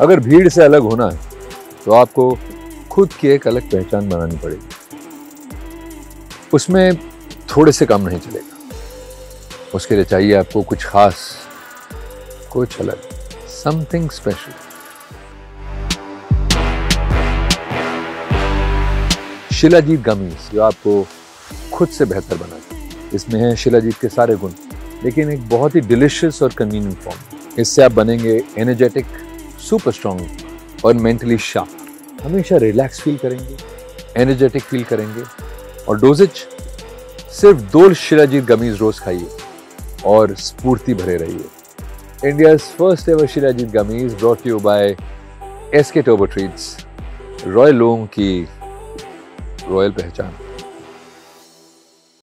अगर भीड़ से अलग होना है तो आपको खुद की एक अलग पहचान बनानी पड़ेगी। उसमें थोड़े से काम नहीं चलेगा। उसके लिए चाहिए आपको कुछ खास, कुछ अलग समथिंग स्पेशल शिलाजीत गमीज जो आपको खुद से बेहतर बनाते इसमें है शिलाजीत के सारे गुण, लेकिन एक बहुत ही डिलिशियस और कन्वीनियंट फॉर्म इससे आप बनेंगे एनर्जेटिक सुपर स्ट्रॉन्ग और मेंटली शार्प हमेशा रिलैक्स फील करेंगे एनर्जेटिक फील करेंगे और डोजेज सिर्फ़ दो शिलाजीत गमीज रोज खाइए और स्फूर्ति भरे रहिए। India first ever shilajit gummies brought you by S K Tobo treats royal लोगों की रॉयल पहचान।